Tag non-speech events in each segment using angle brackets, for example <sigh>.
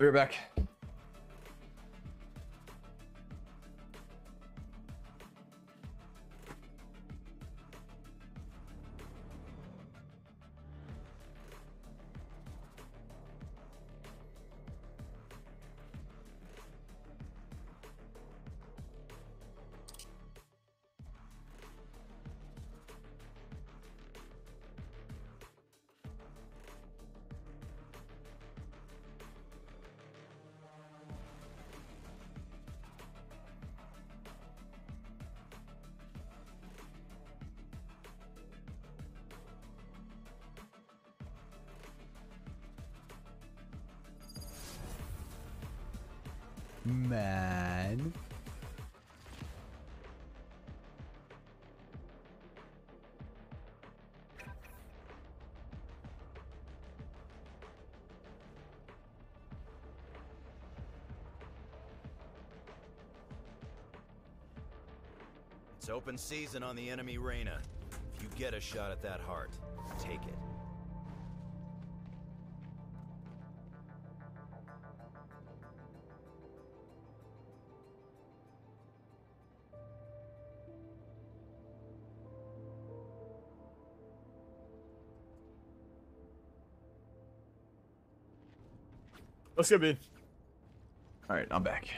Right back. It's open season on the enemy Reyna. If you get a shot at that heart, take it. Let's go, B. All right, I'm back.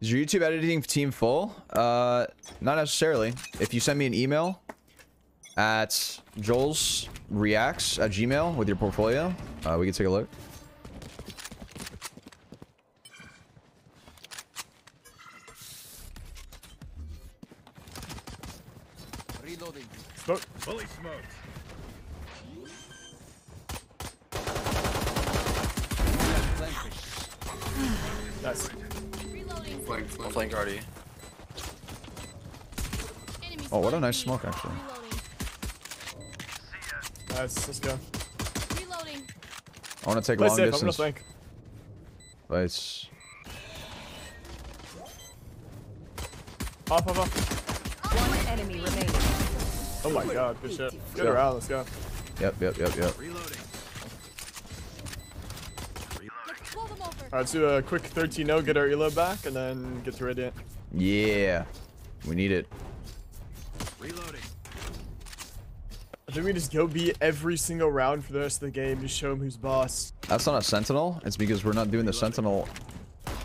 Is your YouTube editing team full? Uh, not necessarily. If you send me an email at Jollz Reacts at Gmail with your portfolio, uh, we can take a look. Smoke. Fully smoked. Nice. Reloading. Flank, flank. Flank already. Oh, what a nice smoke, actually. Reloading. Nice. Let's go. Reloading. I want to take Play long safe. I'm gonna distance. flank. Nice. Off, off, off. One enemy remaining. Oh my god. Good shit. Get around. Let's go. Yep, yep, yep, yep. Reloading. Let's blow them over. Alright, let's do a quick 13 0, get our elo back, and then get to Radiant. Yeah. We need it. Reloading. I think we just go beat every single round for the rest of the game. Just show him who's boss. That's not a sentinel. It's because we're not doing the sentinel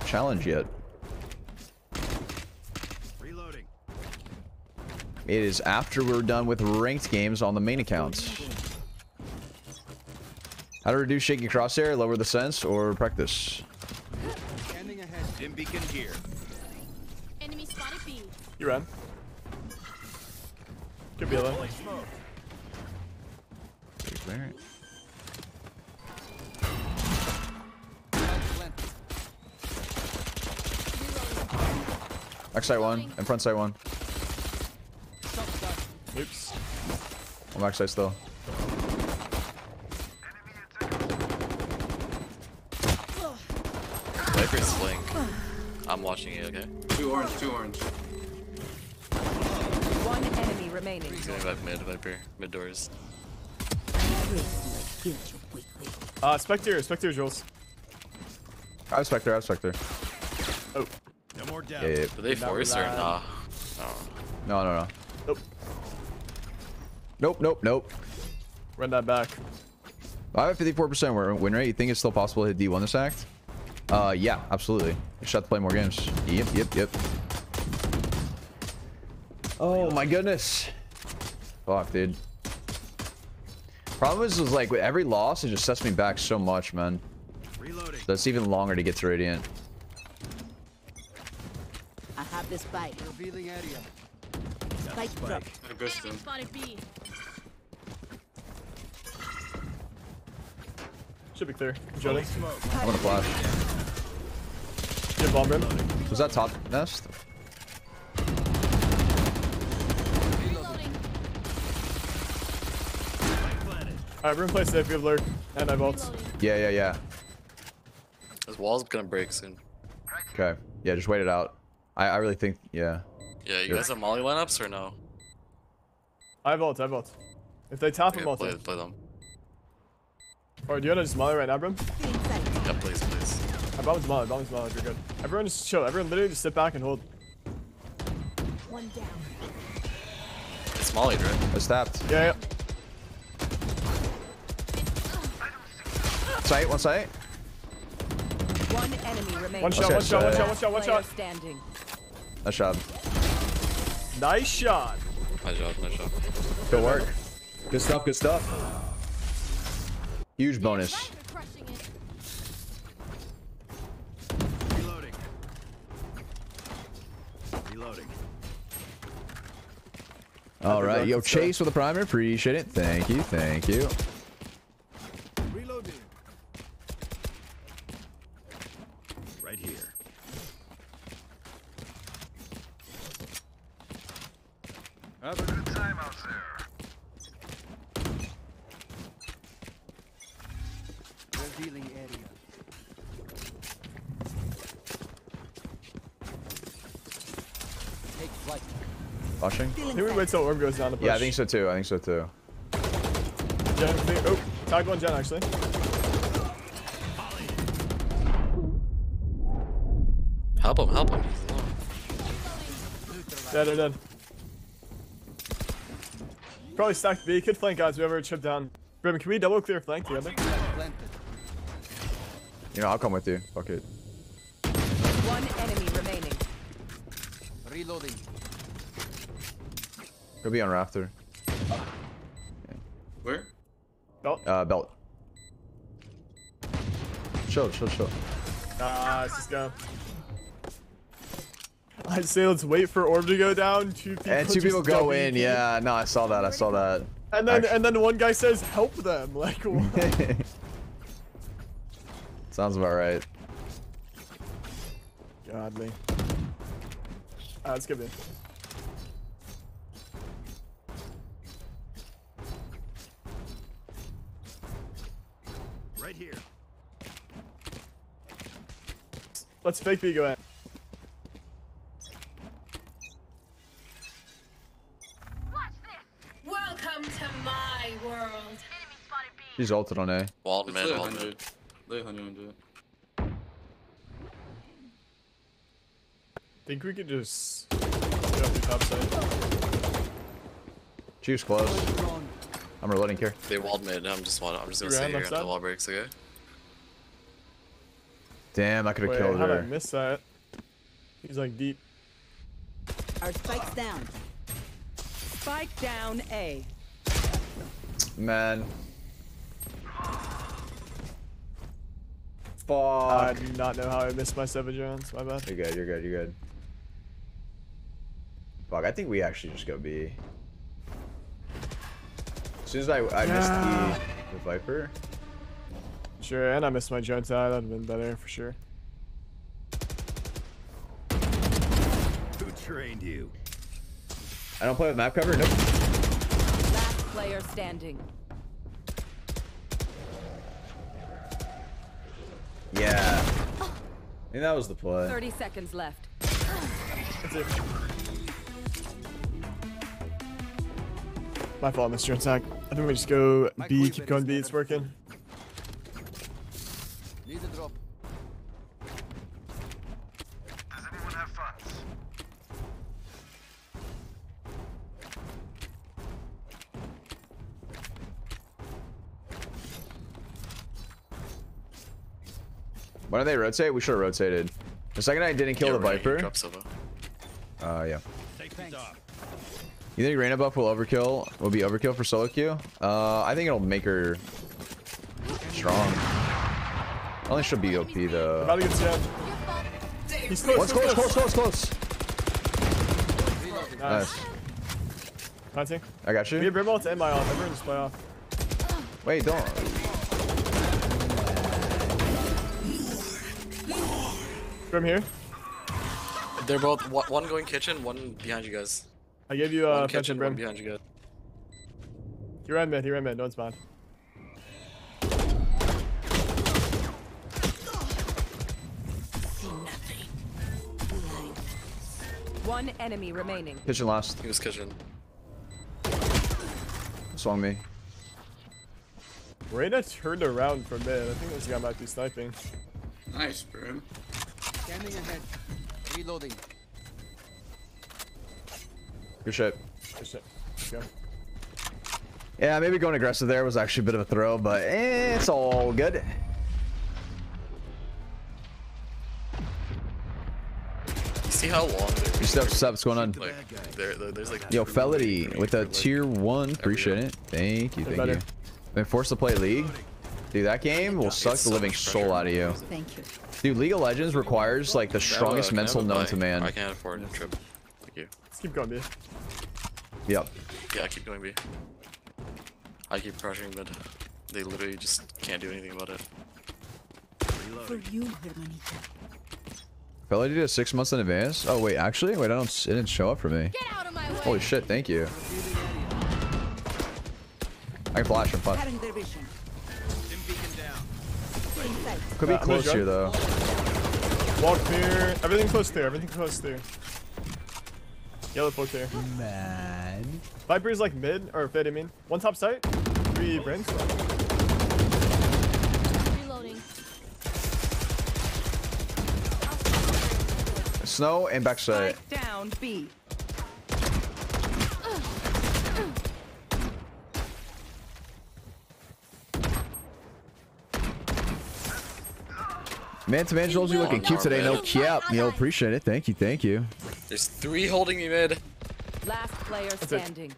challenge yet. Reloading. It is after we're done with ranked games on the main accounts. How to reduce shaky crosshair, lower the sense, or practice. Scanning beacon here. Enemy spotted B. You ran. Could be alone. Fully smoked. Back side one, and front side one. Oops. I'm back side still. Viper's flank. I'm watching it, okay? Two orange. One enemy remaining. He's going back mid, Viper. Mid doors. Uh, Spectre, Spectre Jules. I have Spectre, I have Spectre. Oh, No more doubt. Yeah, yeah. Did they Not force or nah? No. No, no, no. nope. Nope, nope, nope. Run that back. I have a 54% win rate. You think it's still possible to hit D1 this act? Uh, yeah, absolutely. Just have to play more games. Yep, yep, yep. Oh my goodness. Fuck, dude. Problem is, is like with every loss, it just sets me back so much, man. Reloading. So it's even longer to get to Radiant. I have this bite. Revealing area. Spike drop. I pushed Enemy him. spotted B. Should be clear. Jody. I'm gonna flash. Get bomb rim. Was that top nest? Reloading. Alright, room play safe. We have lurk. And I vault. Yeah, yeah, yeah. This wall's gonna break soon. Okay. Yeah, just wait it out. I, I really think, yeah. Yeah, you Sure. guys have molly lineups or no? I have ult, I have ult. If they top Okay, him, ult. play, play them. Or do you want to just molly right now, Brim? Yeah, please, please. I bomb his molly, bomb his molly, you're good. Everyone just chill. Everyone literally just sit back and hold. One down. It's molly, right? I tapped. Yeah, yeah. Sight, one sight. One enemy remaining. One shot, Okay, one shot, one shot, one shot, one Player shot. standing. Nice job. Nice shot. Nice job, nice job. Good work. Good stuff, good stuff. Huge bonus. You're crushing it. Reloading. Reloading. All right, yo. Chase with the primer. Appreciate it. Thank you, thank you. Reloading. Right here. Have a good time out there. Revealing area. Take flight. Watching? I Feeling think we safe. wait till orb goes down to push. Yeah, I think so too. I think so too. Jen, I think- oh, tag one Jen actually. Help him, help him. He's alone. Dead, dead, dead. Probably stacked B. Could flank guys. We Whoever chip down. Brim, can we double clear flank together? You know, I'll come with you. Fuck it. One enemy remaining. Reloading. Go be on rafter. Where? Belt. Uh, belt. Chill, chill, chill. Nice, let's go. I say let's wait for orb to go down. Two people. And two people go WP. in. Yeah, no, I saw that. I saw that. And then Actu- and then one guy says help them. <laughs> Like what? <laughs> Sounds about right. Godly. Ah, let's get in. Let's fake B go in. Welcome to my world. He's ulted on A. Walled mid, Lay walled 100. Lay 100. Think we could just go up the top side. Juice close. I'm reloading here. They walled mid. I'm just want, I'm just gonna You stay here until the wall breaks, okay? Damn, I could have Wait, killed how did I her. miss that? He's like deep. Our spike's down. Spike down A. Man. Fuck. I do not know how I missed my seven Jones. My bad. You're good, you're good, you're good. Fuck, I think we actually just go B. As soon as I, I missed the, the Viper. Sure, and I missed my Jones tie. Ah, that'd have been better for sure. Who trained you? I don't play with map cover? Nope. Last player standing. Yeah. I think that was the play. 30 seconds left. That's it. My fault, Mr. Attack. I think we just go B, keep going B, it's working. Why don't they rotate? We should have rotated. The second I didn't kill Yeah, the right, Viper. dropped Sova. Uh, yeah. Take these off. You think Reyna buff will overkill? Will be overkill for solo queue? Uh, I think it'll make her strong. I think she'll be OP though. to get Jen. He's close, Close, close, close, close, close. Nice. Nice. Hunting. I got We you. have Brim ult and my ult. Everyone just play off. Wait, don't. Brim here. They're both one, one going kitchen, one behind you guys. I gave you one uh, kitchen, and one behind you guys. You're in mid, you're in mid. No one's behind. One enemy remaining. Kitchen last. He was kitchen. Swung me. Reyna turned around from mid. I think this guy might be sniping. Nice, bro. Scanning ahead. Reloading. Good shit. Good shit. Go. Yeah, maybe going aggressive there was actually a bit of a throw, but eh, it's all good. You see how long they're Your steps, what's going on? like there, there- there's like Yo, three Felity with a like, tier one. Appreciate it. Thank you, They're thank you. better. Been forced to play League. Dude, that game will suck the so living soul out of you. Thank you. Dude, League of Legends requires like the Can I have a- strongest can mental known to man. I can't afford a trip. Thank you. Let's keep going, B. Yep. Yeah, I keep going B. I keep crushing mid. They literally just can't do anything about it. For you, hermanita. Felity did it six months in advance. Oh wait, actually, wait, I don't. It didn't show up for me. Get out of my way. Holy shit! Thank you. I can flash him. Flash. Could be Uh, I'm close gonna here though. Walk clear. Everything close there. Everything close there. Yellow full clear. Man. Viper's like mid, or fed, I mean. One top site. Three brains. Reloading. Snow and backside. Spike down B. Man to man, Jules, you looking cute today. No cap. Yo, appreciate it. Thank you, thank you. There's three holding me mid. Last player it. standing.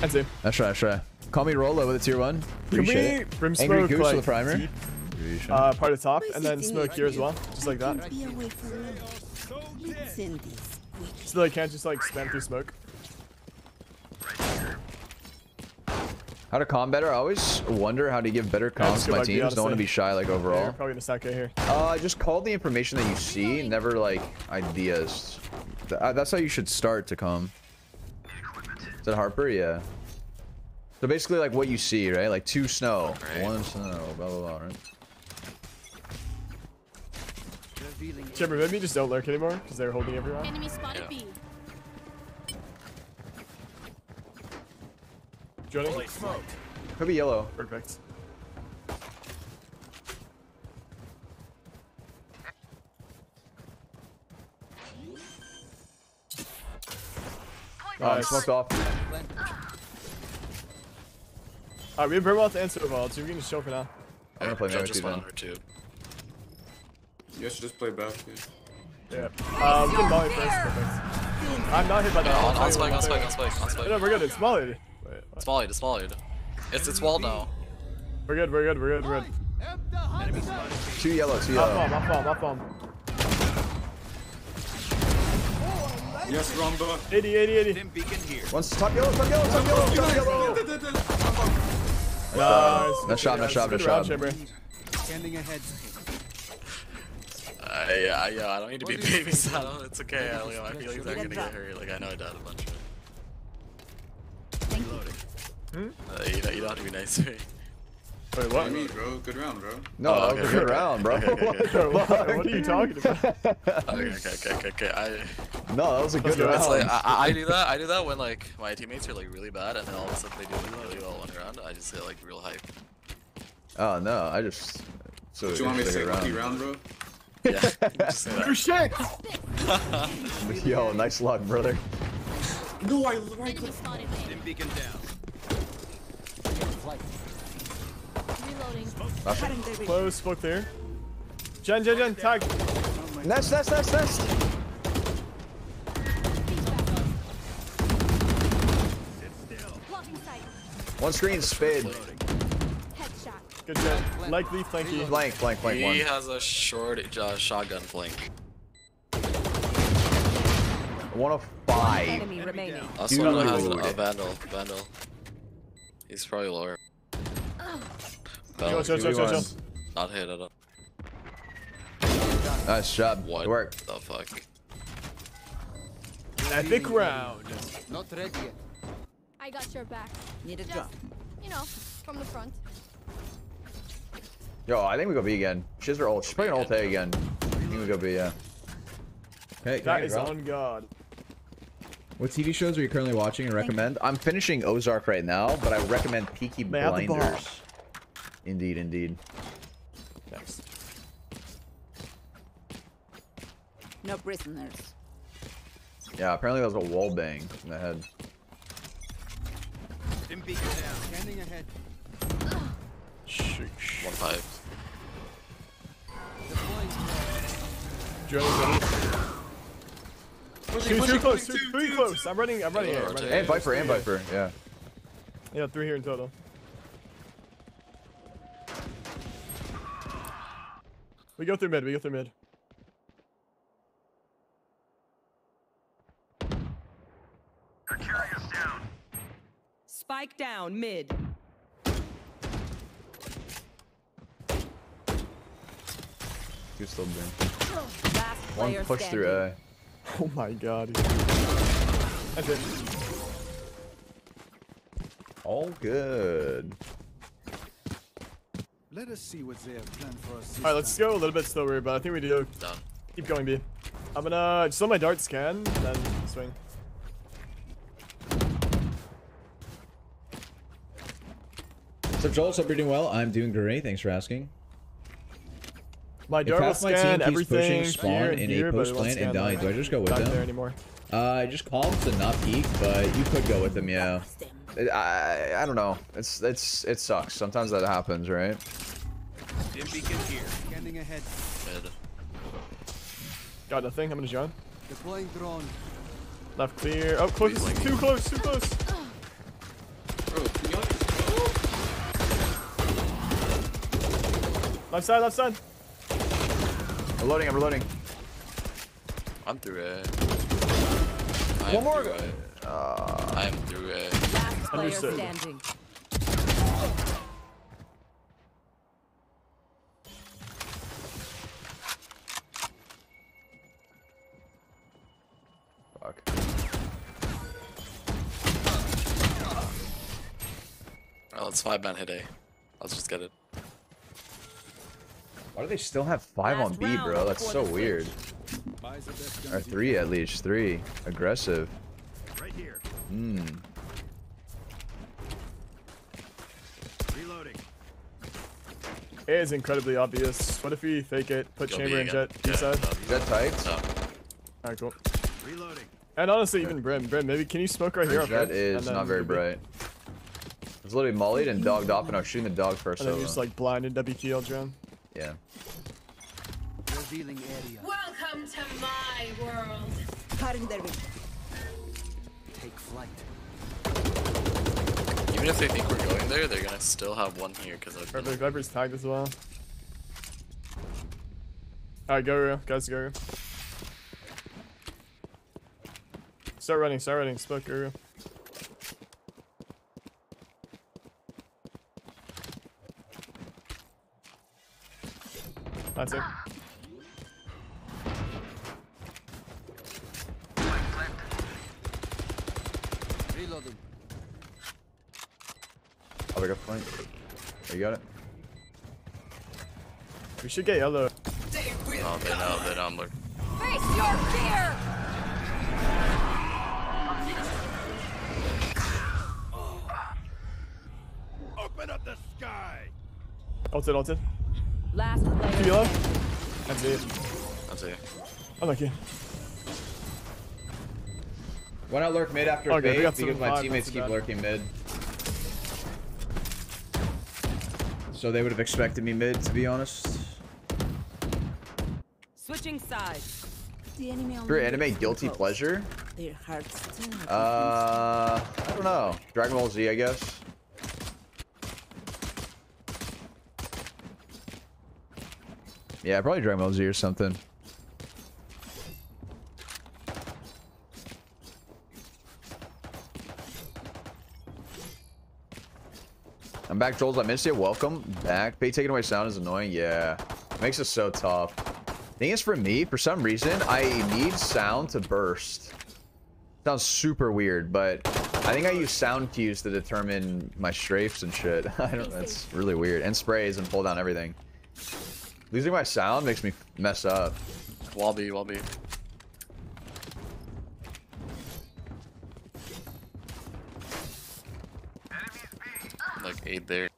That's it. That's right, that's right. Call me Rolo with a tier one. Can Appreciate we it. brim Angry smoke Goose like for the primer. deep, Appreciate it. uh, part of top, and then smoke here as well, just like that. So they can't just like spam through smoke. How to calm better? I always wonder how to give better comms just to my like B, teams. Don't want to be shy like Yeah, you're overall. probably gonna stack A here. Uh, just call the information that you see, never like ideas. Th- uh, that's how you should start to come. Is that Harper? Yeah. So basically, like what you see, right? Like two snow, Right. one snow, blah blah blah. Right? Revealing Chipper, maybe just don't lurk anymore, because they're holding everyone. Enemy spotted Yeah. B. Joining? Could be yellow. Perfect. Oh, Nice. smoked off. Alright, we have very well to answer the ball, so we can just show for now. I'm gonna play Jump Mary just too went then. On her too. You should just play back. Yeah. Yeah. Um, we can volley first. Perfect. I'm not hit by that. Yeah, I'll on, on spike, on spike, on spike, on spike. No, we're good. It's volleyed. Wait, what? Small lead. It's it's wall now. We're good. We're good. We're good. We're good. Two yellow, two Off yellow. bomb. Off bomb. Off bomb. Yes, Rumba. 80, 80, 80. One's top yellow, top yellow, top yellow, top yellow. Nice. Nice job, nice job, Good nice round, job. Chamber. scanning ahead. Yeah, yeah, I don't need to be babysat. <laughs> It's okay. I, like, my feelings aren't gonna get hurt. Like I know I died a bunch. Thank you. Uh, you, don't, you don't have to be nice to me. Wait, What what? do you mean, bro? Good round, bro. No, Oh, that was okay, good okay. round, bro. Okay, okay, okay. Bro, <laughs> what, what are you talking about? <laughs> Okay, okay, okay, okay, okay. I, No, that was a good round. it's like I, I I do that. I do that when like my teammates are like really bad, and then all of a sudden they do like, really well one round. I just get like real hype. Oh no, I just. So What you want me to say? interesting Lucky round, bro? Yeah, <laughs> just shit! Yo, nice luck, brother. No, I Enemy spotted A. Beacon down. Reloading. Cutting. Close, smoke there. Jen, Jen, Jen, tag. Nest, nest, nest, nest. One screen, spade. Headshot. Good Jen. Likely flanky. Flank, flank, flank He one. has a short uh, shotgun flank. One of five. Enemy remaining. Also, one has a, Dude. a vandal. Vandal. He's probably lower. Chill, chill, chill, chill, chill. Not hit at all. Nice job. What Good work. the fuck? Epic round. Not ready yet. I got your back. Need a Just drop. you know, from the front. Yo, I think we go B again. She has her ult. She's playing ult A again. I think we go B, yeah. Okay, can I That get is drop? on God. What TV shows are you currently watching and recommend? I'm finishing Ozark right now, but I recommend Peaky May I have the ball? Blinders. Indeed, indeed. Next. No prisoners. Yeah, apparently that was a wall bang in the head. Dim beacon down. Scanning ahead. Sheesh. One five. Journey, Pushing, Too, pushing, too close, pushing, too, two, too close. I'm running, I'm running Yeah, here. I'm running And here. Viper, and Viper, yeah. Yeah, three here in total. We go through mid, we go through mid. Spike down mid. He's still doing. One push standing. through A. <laughs> Oh my god. That's it. All good. Let us see what they have planned for us. Alright, let's go a little bit slower, but I think we do Done. keep going B. I'm gonna uh, just let my dart scan, then swing. So Jollz, hope you're doing well. I'm doing great. Thanks for asking. My If dart half my team scan keeps everything pushing spawn here and in a here, post plant and scan, die, do I just go with them? there anymore. Uh, I just called to not peek, but you could go with them, yeah. It- I I don't know. It's it's it sucks. Sometimes that happens, right? Dim beacon here. Scanning ahead. Mid. Got nothing, I'm gonna John. Deploying drone. Left clear. Oh, close. Too close, too close. Bro, can y'all Left side, left side. Reloading, I'm reloading. I'm through it. One am more. through A. Uh, I am through it. Last player Understood. standing. Fuck. Oh, it's five man hit A. Let's just get it. Why do they still have five on B, bro? That's so the switch. weird. Buys best Or three at least. Three. Aggressive. Right here. Hmm. Reloading. It is incredibly obvious. What if we fake it, put Go chamber B and Jett B Yeah, side? Jett tight. Alright, cool. Reloading. And honestly, even Brim. Brim, maybe can you smoke right here? Jett okay? is And then not very maybe- bright. It's literally mollied and dogged off, and I was shooting the dog first. And then So, you just like blinded WTL drone. Yeah. Revealing area. Welcome to my world. Cutting their. Take flight. Even if they think we're going there, they're gonna still have one here because I've been Perfect. Viper's tagged as well. Alright, go, Ryu. Guys, go. Ryu. Start running, start running. Smoke, go, Ryu. That's it. Reloading. I'll pick up point. Oh, you got it. We should get yellow. Oh, they know. They know I'm looking. Face your fear. Open up the sky. Ulted, ulted. Last Two player. yellow. standing. That's it. That's it. Unlucky. Why not lurk mid after Okay, we fake? got Because my teammates keep bad. lurking mid. So they would have expected me mid, to be honest. Switching sides. The enemy For anime guilty close. pleasure? Their hearts still Uh, I don't know. Dragon Ball Z, I guess. Yeah, probably Dragon Z or something. I'm back, Jollz. I missed you. Welcome back. Pay taking away sound is annoying. Yeah. Makes it so tough. Thing is, for me, for some reason, I need sound to burst. Sounds super weird, but I think I use sound cues to determine my strafes and shit. <laughs> I don't. Know, that's really weird. And sprays and pull down everything. Losing my sound makes me mess up. Wobby, wobby. Like eight there.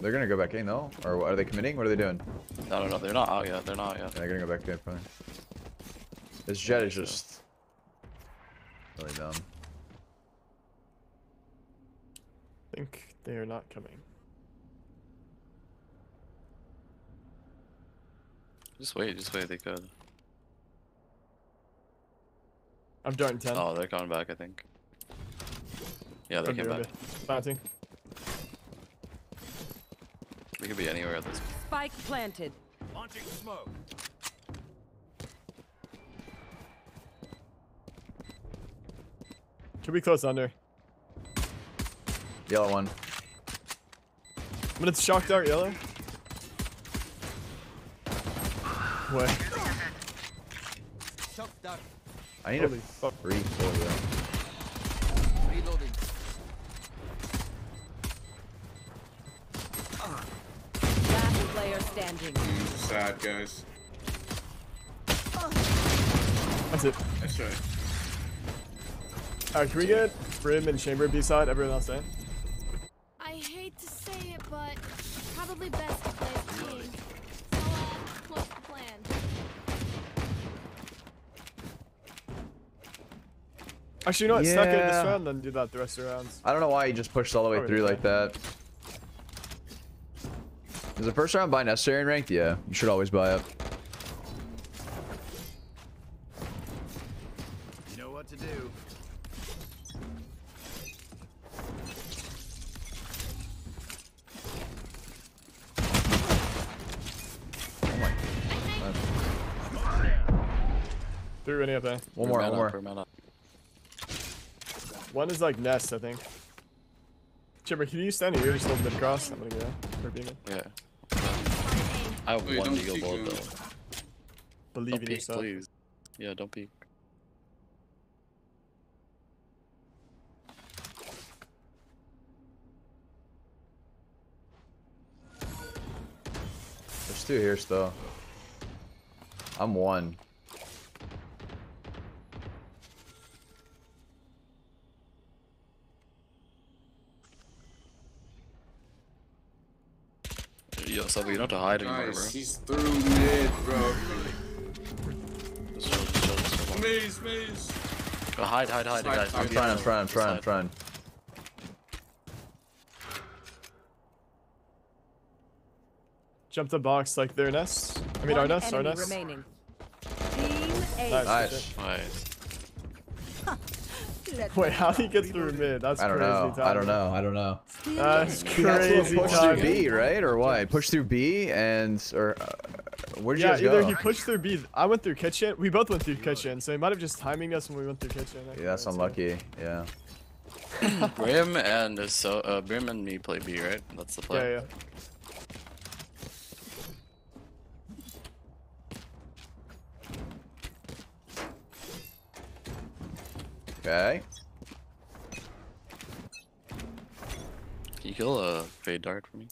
They're gonna go back in though, or are they committing? What are they doing? No, no, no, they're not out yet. They're not out yet. They're gonna go back in probably. This Jett is just really dumb. I think they are not coming. Just wait, just wait. They could. I'm darting 10. Oh, they're coming back. I think. Yeah, they Okay, came back. okay. Planting. We could be anywhere at this. point. Spike planted. Launching smoke. Could be close under. Yellow one. I'm gonna shock dart yellow. What? Shock dart. I need Holy a fuck. free kill though. Reloading. Last player standing. Sad guys. That's it. That's right. Alright, can we get Brim and Chamber B side? Everyone else in? Actually, you know what? Stuck it in this Yeah. round, then do that the rest of the rounds. I don't know why he just pushed all the way Probably through like that. Is the first round buy necessary in ranked? Yeah, you should always buy up. You know what to do. Oh my. Three running up there. One more, one more. Per mana. One is like Nest, I think. Chipper, can you stand here? Just hold mid cross. I'm gonna go. Or beam it. Yeah. I have Wait, one eagle peek bullet on. though. Believe Don't in peek, yourself. please. Yeah, don't peek. There's two here still. I'm one. Yo, Subby, you don't have to hide anymore, Nice. bro. He's through mid, bro. Just chill, just chill, just chill. Maze, maze. Go hide, hide, hide, Slide, guys. I'm trying, I'm trying, I'm trying, I'm trying. Jump the box like their Nest. I mean, our Nest, our Nest. remaining. Team A. Nice. Nice. Nice. Let Wait, how do you get through mid? That's I don't crazy know. I don't know. I don't know. That's He has crazy push through. B, right? Or what? Push through B and or uh, where'd you go? Yeah, guys either he pushed through B. I went through kitchen. We both went through kitchen, so he might have just timing us when we went through kitchen. Yeah, that's unlucky. Yeah. Brim and so uh, Brim and me play B, right? That's the play. Yeah, play. yeah. Okay. Can you kill a fade dart for me?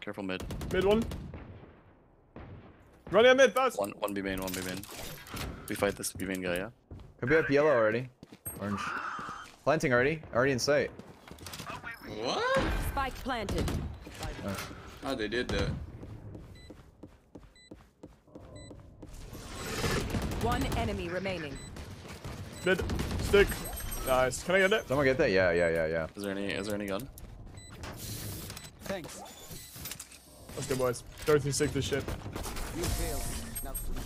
Careful mid. Mid one. Running on mid, fast. One one B main, one B main. We fight this B main guy, yeah? Could be up yellow already. Orange. Planting already. Already in sight. What? Spike planted. How they did that? One enemy remaining. Mid. Stick. Nice. Can I get it? Someone get that? Yeah, yeah, yeah, yeah. Is there any is there any gun? Thanks. Let's go, boys. Throw through six this shit. You failed. Now sleep.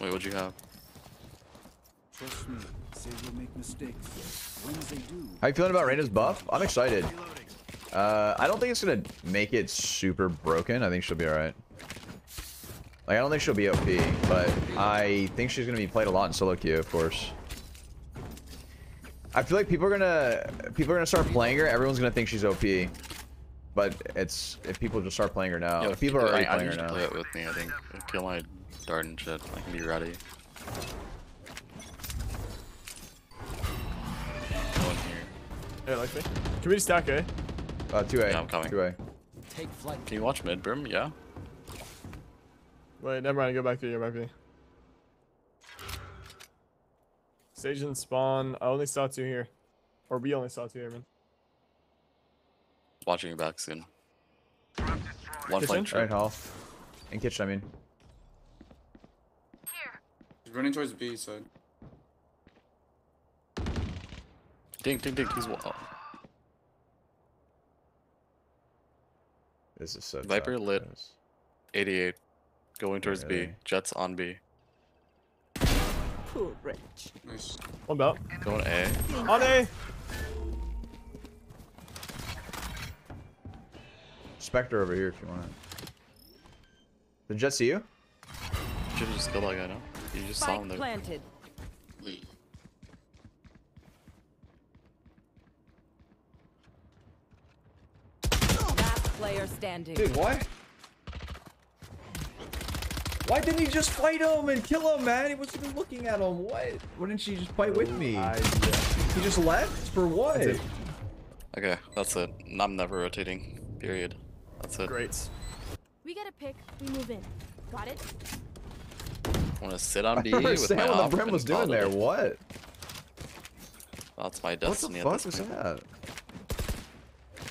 Wait, what'd you have? Trust me. Say we'll make mistakes. When they do, How you feeling about Reyna's buff? I'm excited. Uh, I don't think it's gonna make it super broken. I think she'll be alright. Like, I don't think she'll be OP, but I think she's gonna be played a lot in solo queue, of course. I feel like people are gonna people are gonna start playing her. Everyone's gonna think she's OP. But it's if people just start playing her now. Yo, if people are already I, I playing need her to now. play it with me. I think kill my dart and shit. I can be ready. Go in here. Yeah, like me. Can we stack A? Uh, two A. Yeah, I'm coming. Two A. Take flight. Can you watch mid brim? Yeah. Wait, never mind. Go back to you. Go back to you. Stage and spawn. I only saw two here. Or we only saw two here, man. Watching you back soon. One Kitchen? flank trip. Right, Hall. In kitchen, I mean. He's running towards B side. Ding, ding, ding. He's oh. This is so. Viper tough, lit. 88. Going towards B. Jetts on B. Poor wretch. Nice. One belt. Going A. On A. Spectre over here if you want it. Did Jett see you? Should have just killed that guy, no? You just saw him Spike there. planted. Last player standing. Dude, why? Why didn't he just fight him and kill him, man? He wasn't even looking at him. What? Why didn't she just fight with me? I, uh, He just left? For what? That's. Okay, that's it. I'm never rotating. Period. That's it. Great. We get a pick, we move in. Got it? I want to sit on <laughs> I B don't with understand my what the op Brim was doing there. it. What? That's my destiny What the destiny fuck at this was that?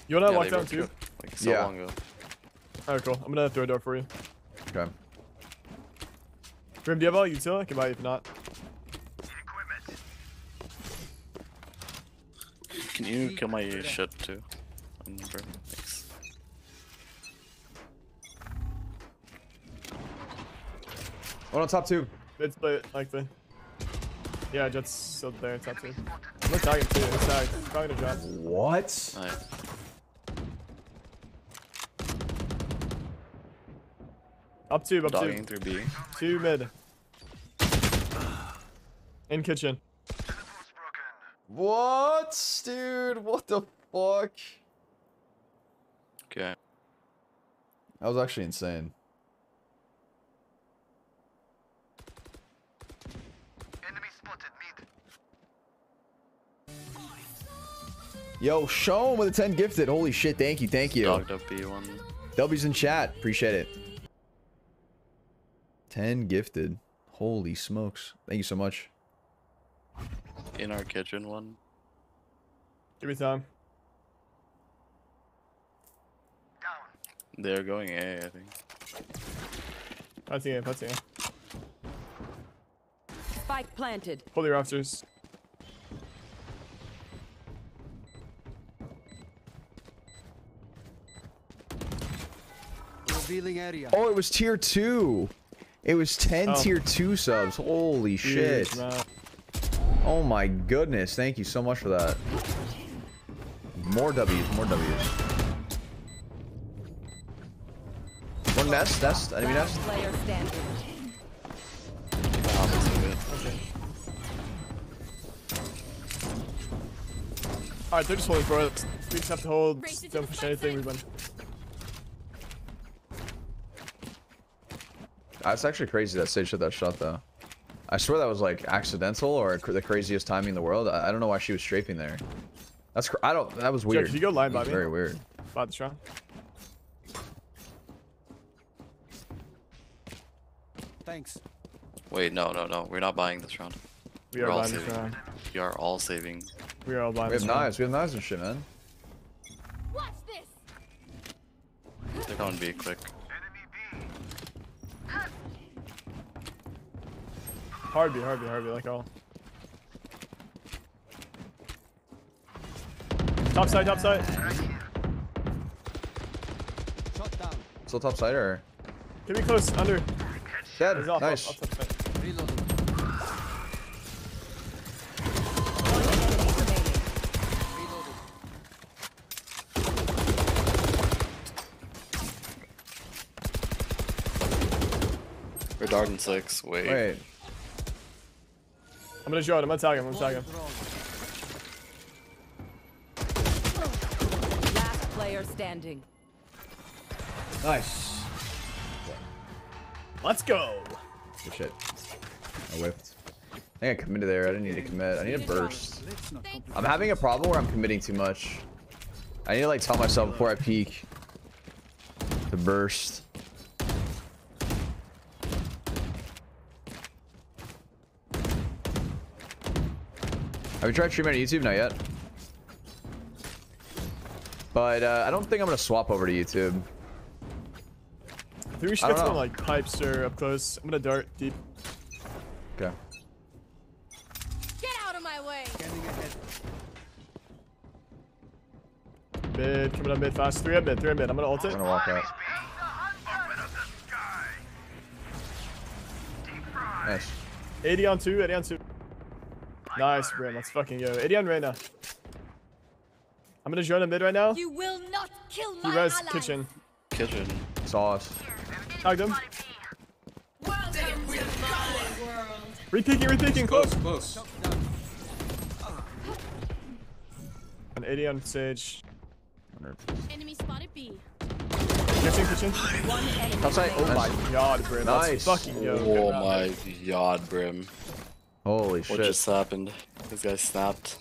You wanna Yeah, walk down too? Like so Yeah. long ago. Alright, cool. I'm gonna throw a door for you. Okay. Brim, do you have all utility? I can buy you if not. Can you kill my shit too? And bro, thanks. One on top two. It's but like the. Yeah, Jett's still there. Top two. I'm gonna tag him too. He's tagged. He's probably gonna drop. What? Up two, up Dogging two. through B. Two mid. In kitchen. What? Dude, what the fuck? Okay. That was actually insane. Yo, Sean with a 10 gifted. Holy shit, thank you, thank you. Dogged up B one. W's in chat. Appreciate it. 10 gifted. Holy smokes. Thank you so much. In our kitchen one. Give me time. They're going A, I think. That's the That's the Spike planted. Pull your officers. Revealing area. Oh, it was tier 2. It was 10 Oh. tier 2 subs. Holy shit. Huge, man. Oh my goodness. Thank you so much for that. More W's, more W's. One nest, nest, enemy nest. player standing. My op is so good. Alright, they're just holding for it. We just have to hold. Race it to Don't push anything. site. We win. That's actually crazy that Sage hit that shot though. I swear that was like accidental or cr- the craziest timing in the world. I, I don't know why she was strafing there. That's cr I don't. That was weird. can you go line That was by me? Very weird. Bought the shot. Thanks. Wait, no, no, no. We're not buying this round. We We're are all buying this saving. round. We are all saving. We are all buying We have this round. knives. We have knives and shit, man. Watch this! They're going B quick. Hard B, hard B, hard B, like all. Top side, top side. Shot down. Still top side or Get me close, under. dead? He's off, nice. off, off top. Reloading. One enemy remaining. Reloading. We're darting six. Wait. Wait. I'm gonna show it. I'm gonna tag him. I'm gonna tag him. Last player standing. Nice. Let's go. Good shit. I whiffed. I think I committed there. I didn't need to commit. I need a burst. Let's not complicate I'm having a problem where I'm committing too much. I need to like tell myself before I peek to burst. Have you tried streaming on YouTube? Not yet. But uh, I don't think I'm gonna swap over to YouTube. I think we should I get don't some like pipes or up close. I'm gonna dart deep. Okay. Get out of my way. scanning ahead. Mid, coming up mid fast. Three up mid, three up mid. I'm gonna ult it. I'm gonna walk out. Nice. 80 on two, 80 on two. Nice, Brim. Let's fucking go. 80 on Reyna. I'm gonna join a mid right now. You will not kill He my res allies. kitchen. Kitchen. Sauce. Tagged him. Welcome to. Repeaking, repeaking, close. Close, close. An 80 on Sage. Enemy spotted B. Kitchen, kitchen. One enemy Outside. Oh my. God, Brim. Nice. Let's fucking go. Oh my god, Brim. Holy What shit. just happened? This guy snapped.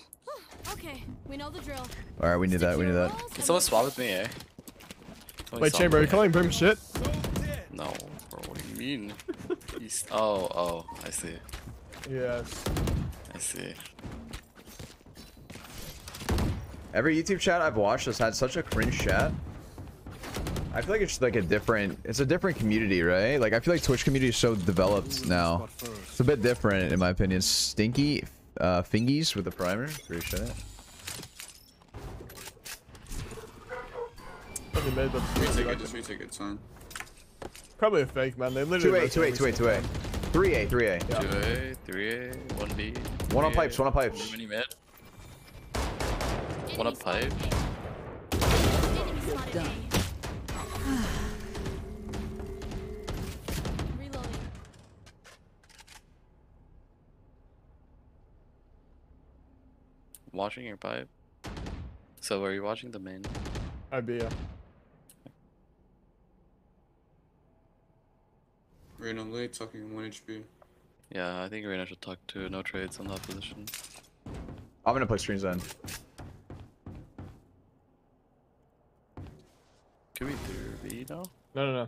Okay, we know the drill. All right, we knew that. We knew that. Can someone swap with me, eh? Someone Wait, Chamber, are you with me. calling Brim shit? No, bro, what do you mean? He's... Oh, oh, I see. Yes. I see. Every YouTube chat I've watched has had such a cringe chat. I feel like it's like a different, it's a different community, right? Like I feel like Twitch community is so developed now. It's a bit different in my opinion. Stinky, uh, fingies with the primer. Appreciate it. Probably mid, but Retake it, just retake it, it's probably a fake, man. They Two literally. A, two A, two A, two A. Three A, three A. 2A, 3A, 1B. One on pipes, one on pipes. Mini mid. One up spotted pipe. Watching your pipe. So are you watching the main? I'd be, uh, Random late, talking 1 HP. Yeah, I think Reyna should talk to no trades on that position. I'm gonna play screens then. Can we do B now? no, no, no.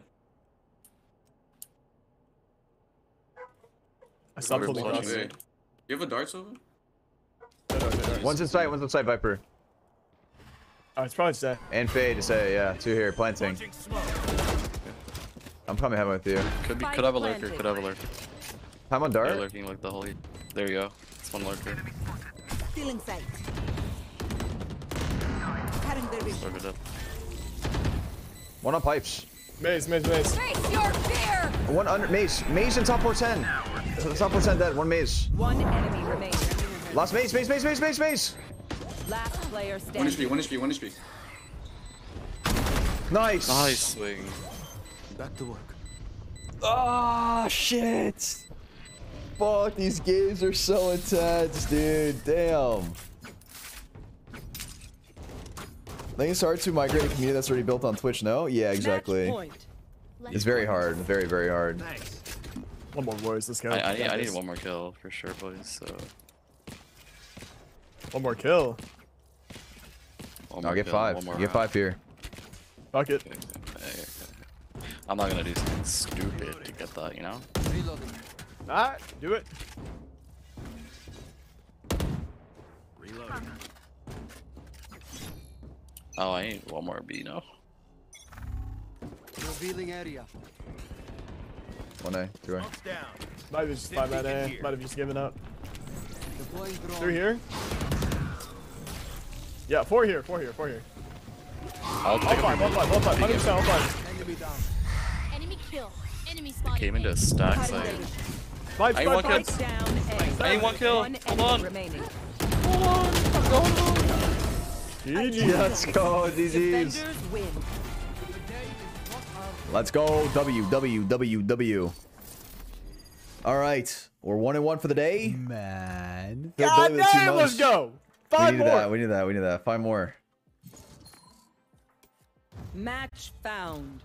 I stopped We're holding cross. You have a darts over? No. One's inside, one's inside Viper. Oh, it's probably stay. And Fade to say, yeah, two here, planting. I'm coming head with you. Could be, could have a lurker, could have a lurker. I'm on They're lurking like the whole. There you go. It's one lurker. Stealing sight. Cutting. Lurkered up. One on pipes. Maze, maze, maze. Face your fear! One under maze. Maze in top 410. So the top 410 dead. One maze. One enemy remaining. Last maze, maze, maze, maze, maze, maze. Last player standing. 1 standing. HP, 1 HP, 1 HP. Nice. Nice swing. Back to work. Ah, shit. Fuck, these games are so intense, dude. Damn. I think it's hard to migrate a community that's already built on Twitch, no? Yeah, exactly. Match point. It's very hard. Very, very hard. Thanks. One more boys. Let's go. I, I need, I need one more kill for sure, boys. So One more kill. one I'll more get kill, five. one more get round. five here. Fuck it. I'm not gonna do something stupid to get that, you know? Reloading. Alright, do it. Reloading. Oh, I need one more B now. Revealing area. One A, two A. Smoke's down. Might have just five man A. Might have just given up. Through here. Yeah, four here, four here, four here. I'll All pick up five, your all five, all five. 100% all five. Enemy down. Enemy kill. Enemy spotted Came into a stack Cutting site. Five, I five, want five. kids. Spike down A. I need one kill. One Hold enemy on. remaining. GG. Let's go, GG's. Defenders win. Let's go. W, W, W, W. All right. We're one and one for the day. Man. God damn, let's go. We Five needed more. that. We need that. We need that. Five more. Match found.